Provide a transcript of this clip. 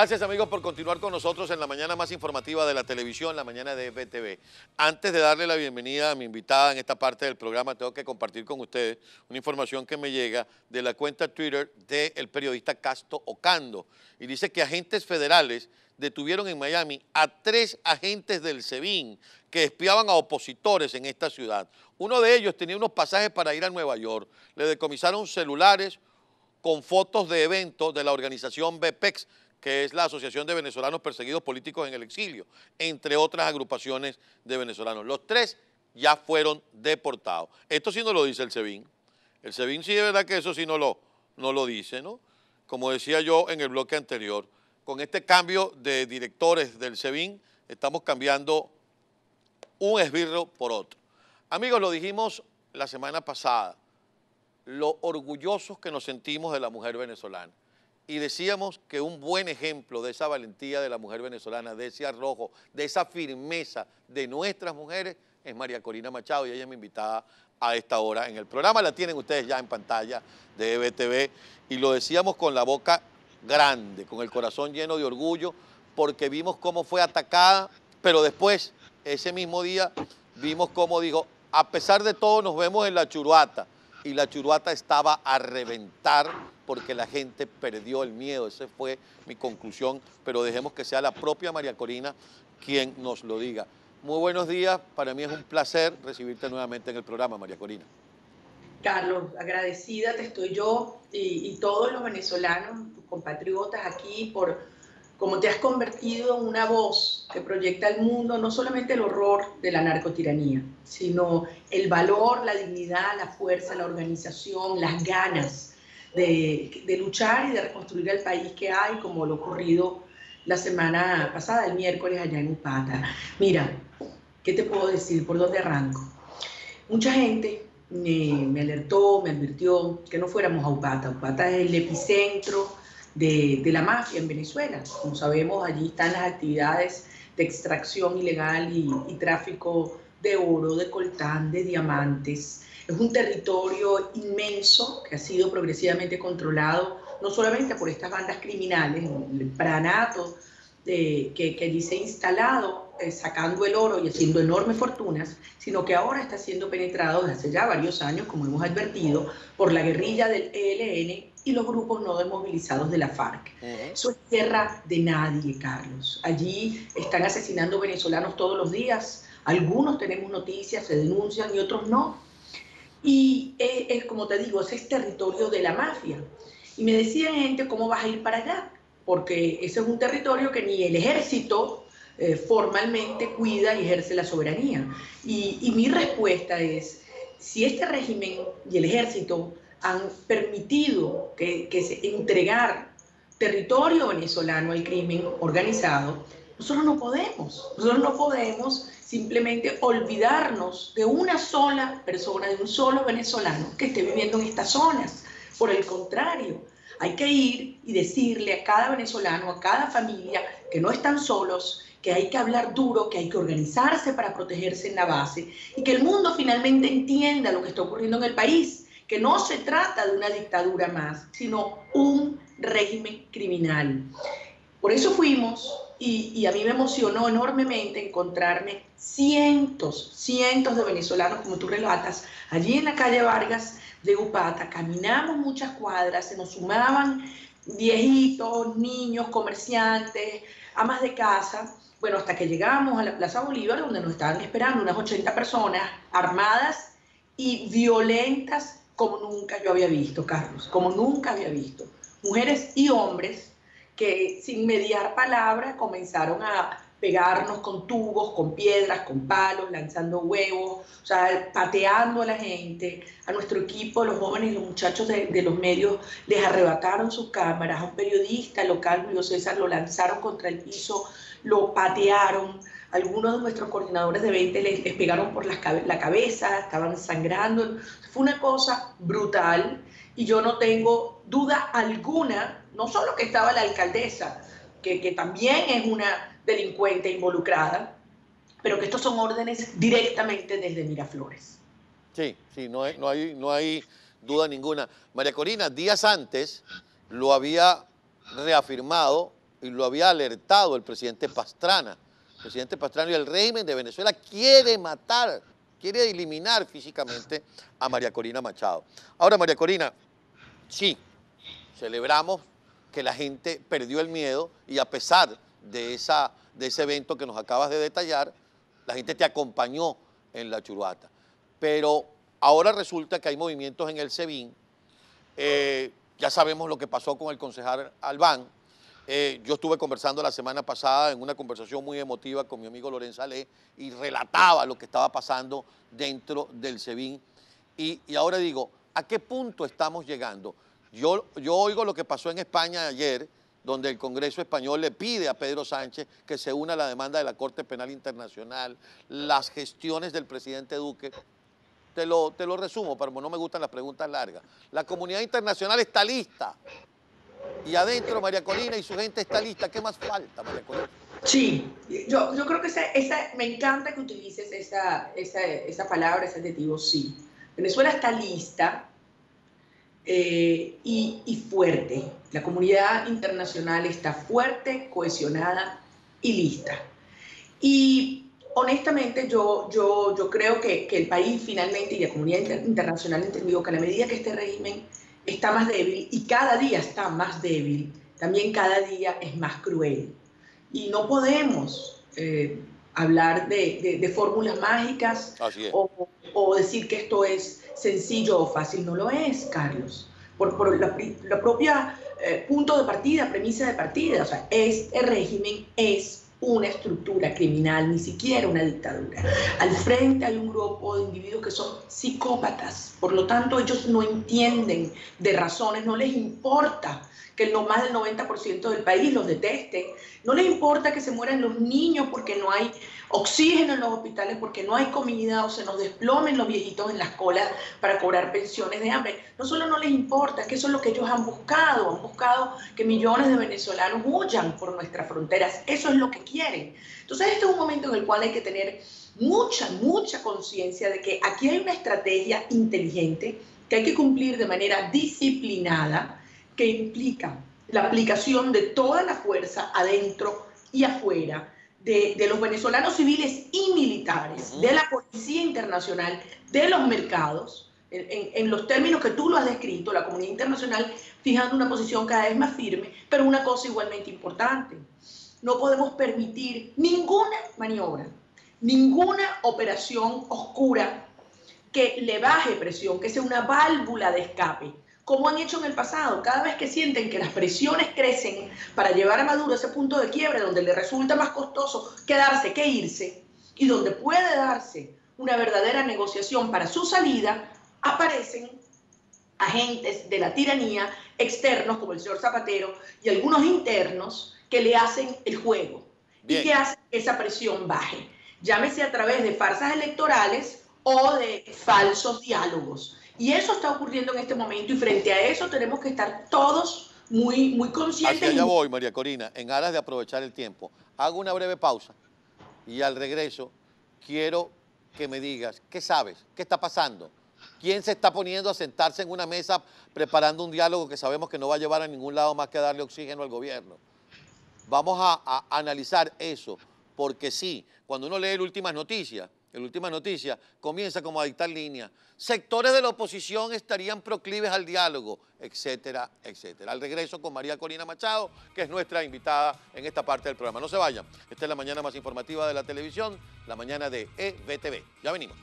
Gracias amigos por continuar con nosotros en la mañana más informativa de la televisión, la mañana de BTV. Antes de darle la bienvenida a mi invitada en esta parte del programa, tengo que compartir con ustedes una información que me llega de la cuenta Twitter del periodista Casto Ocando. Y dice que agentes federales detuvieron en Miami a tres agentes del SEBIN que espiaban a opositores en esta ciudad. Uno de ellos tenía unos pasajes para ir a Nueva York. Le decomisaron celulares con fotos de eventos de la organización BPEX, que es la Asociación de Venezolanos Perseguidos Políticos en el Exilio, entre otras agrupaciones de venezolanos. Los tres ya fueron deportados. Esto sí no lo dice el SEBIN. El SEBIN sí es verdad que eso sí no lo, no lo dice, ¿no? Como decía yo en el bloque anterior, con este cambio de directores del SEBIN, estamos cambiando un esbirro por otro. Amigos, lo dijimos la semana pasada, lo orgullosos que nos sentimos de la mujer venezolana y decíamos que un buen ejemplo de esa valentía de la mujer venezolana, de ese arrojo, de esa firmeza de nuestras mujeres es María Corina Machado y ella me invitaba a esta hora en el programa. La tienen ustedes ya en pantalla de EBTV y lo decíamos con la boca grande, con el corazón lleno de orgullo, porque vimos cómo fue atacada, pero después, ese mismo día, vimos cómo dijo, a pesar de todo nos vemos en la churuata y la churuata estaba a reventar porque la gente perdió el miedo. Esa fue mi conclusión, pero dejemos que sea la propia María Corina quien nos lo diga. Muy buenos días, para mí es un placer recibirte nuevamente en el programa, María Corina. Carlos, agradecida te estoy yo y, y todos los venezolanos, tus compatriotas aquí por cómo te has convertido en una voz que proyecta al mundo no solamente el horror de la narcotiranía, sino el valor, la dignidad, la fuerza, la organización, las ganas de, luchar y de reconstruir el país que hay, como lo ocurrido la semana pasada, el miércoles allá en Upata. Mira, ¿qué te puedo decir? ¿Por dónde arranco? Mucha gente me, me alertó, me advirtió que no fuéramos a Upata. Upata es el epicentro de, de, la mafia en Venezuela. Como sabemos, allí están las actividades de extracción ilegal y, tráfico de oro, de coltán, de diamantes. Es un territorio inmenso que ha sido progresivamente controlado no solamente por estas bandas criminales, el pranato de, que, que, allí se ha instalado eh, sacando el oro y haciendo enormes fortunas, sino que ahora está siendo penetrado desde hace ya varios años, como hemos advertido, por la guerrilla del ELN y los grupos no desmovilizados de la FARC. Eso es tierra de nadie, Carlos. Allí están asesinando venezolanos todos los días. Algunos tenemos noticias, se denuncian y otros no. Y es, es como te digo, ese es territorio de la mafia. Y me decían gente, ¿cómo vas a ir para allá? Porque ese es un territorio que ni el ejército eh, formalmente cuida y ejerce la soberanía. Y, y mi respuesta es, si este régimen y el ejército han permitido que, que se entregar territorio venezolano al crimen organizado, nosotros no podemos, nosotros no podemos simplemente olvidarnos de una sola persona, de un solo venezolano que esté viviendo en estas zonas. Por el contrario, hay que ir y decirle a cada venezolano, a cada familia, que no están solos, que hay que hablar duro, que hay que organizarse para protegerse en la base y que el mundo finalmente entienda lo que está ocurriendo en el país que no se trata de una dictadura más, sino un régimen criminal. Por eso fuimos y, a mí me emocionó enormemente encontrarme cientos, cientos de venezolanos, como tú relatas, allí en la calle Vargas de Upata. Caminamos muchas cuadras, se nos sumaban viejitos, niños, comerciantes, amas de casa. Bueno, hasta que llegamos a la Plaza Bolívar, donde nos estaban esperando unas 80 personas armadas y violentas como nunca yo había visto, Carlos, como nunca había visto. Mujeres y hombres que sin mediar palabra comenzaron a pegarnos con tubos, con piedras, con palos, lanzando huevos, o sea, pateando a la gente, a nuestro equipo, los jóvenes los muchachos de, los medios les arrebataron sus cámaras, a un periodista local, Julio César, lo lanzaron contra el piso, lo patearon, algunos de nuestros coordinadores de 20 les, pegaron por la cabeza, estaban sangrando, fue una cosa brutal y yo no tengo duda alguna, no solo que estaba la alcaldesa, que, que también es una delincuente involucrada, pero que estos son órdenes directamente desde Miraflores. Sí, sí, no hay, no hay, no hay duda ninguna. María Corina, días antes lo había reafirmado y lo había alertado el presidente Pastrana. El presidente Pastrana y el régimen de Venezuela quiere matar, quiere eliminar físicamente a María Corina Machado. Ahora, María Corina, sí, celebramos que la gente perdió el miedo y a pesar de, esa, de ese evento que nos acabas de detallar, la gente te acompañó en la churuata. Pero ahora resulta que hay movimientos en el SEBIN. Eh, ya sabemos lo que pasó con el concejal Albán. Eh, yo estuve conversando la semana pasada en una conversación muy emotiva con mi amigo Lorenzo Ale y relataba lo que estaba pasando dentro del SEBIN. Y, y ahora digo, ¿a qué punto estamos llegando? Yo, oigo lo que pasó en España ayer, donde el Congreso español le pide a Pedro Sánchez que se una a la demanda de la Corte Penal Internacional, las gestiones del presidente Duque. Te lo, te lo resumo, pero no me gustan las preguntas largas. La comunidad internacional está lista. Y adentro María Corina y su gente está lista. ¿Qué más falta, María Corina? Sí, yo, yo creo que esa, esa, me encanta que utilices esa, esa, esa palabra, ese adjetivo, sí. Venezuela está lista, eh, y, fuerte. La comunidad internacional está fuerte, cohesionada y lista. Y honestamente yo, yo, yo creo que, que el país finalmente y la comunidad internacional entendió que a la medida que este régimen está más débil y cada día está más débil, también cada día es más cruel. Y no podemos eh, hablar de, de, fórmulas mágicas o, o, decir que esto es sencillo o fácil. No lo es, Carlos. Por, por la, propia eh, punto de partida, premisa de partida. O sea, este régimen es una estructura criminal, ni siquiera una dictadura. Al frente hay un grupo de individuos que son psicópatas, por lo tanto ellos no entienden de razones, no les importa que no más del 90% del país los deteste. No les importa que se mueran los niños porque no hay oxígeno en los hospitales, porque no hay comida o se nos desplomen los viejitos en las colas para cobrar pensiones de hambre. No solo no les importa, que eso es lo que ellos han buscado. Han buscado que millones de venezolanos huyan por nuestras fronteras. Eso es lo que quieren. Entonces este es un momento en el cual hay que tener mucha, mucha conciencia de que aquí hay una estrategia inteligente que hay que cumplir de manera disciplinada que implica la aplicación de toda la fuerza adentro y afuera de, los venezolanos civiles y militares, de la Policía Internacional, de los mercados, en, los términos que tú lo has descrito, la comunidad internacional fijando una posición cada vez más firme, pero una cosa igualmente importante, no podemos permitir ninguna maniobra, ninguna operación oscura que le baje presión, que sea una válvula de escape como han hecho en el pasado. Cada vez que sienten que las presiones crecen para llevar a Maduro a ese punto de quiebre donde le resulta más costoso quedarse que irse y donde puede darse una verdadera negociación para su salida, aparecen agentes de la tiranía externos como el señor Zapatero y algunos internos que le hacen el juego y que hacen que esa presión baje. Llámese a través de farsas electorales o de falsos diálogos. Y eso está ocurriendo en este momento y frente a eso tenemos que estar todos muy, muy conscientes. Hacia allá voy, María Corina, en aras de aprovechar el tiempo. Hago una breve pausa y al regreso quiero que me digas, ¿qué sabes? ¿Qué está pasando? ¿Quién se está poniendo a sentarse en una mesa preparando un diálogo que sabemos que no va a llevar a ningún lado más que darle oxígeno al gobierno? Vamos a, a analizar eso, porque sí, cuando uno lee últimas noticias, en última noticia, comienza como a dictar línea. Sectores de la oposición estarían proclives al diálogo, etcétera, etcétera. Al regreso con María Corina Machado, que es nuestra invitada en esta parte del programa. No se vayan. Esta es la mañana más informativa de la televisión, la mañana de EBTV. Ya venimos.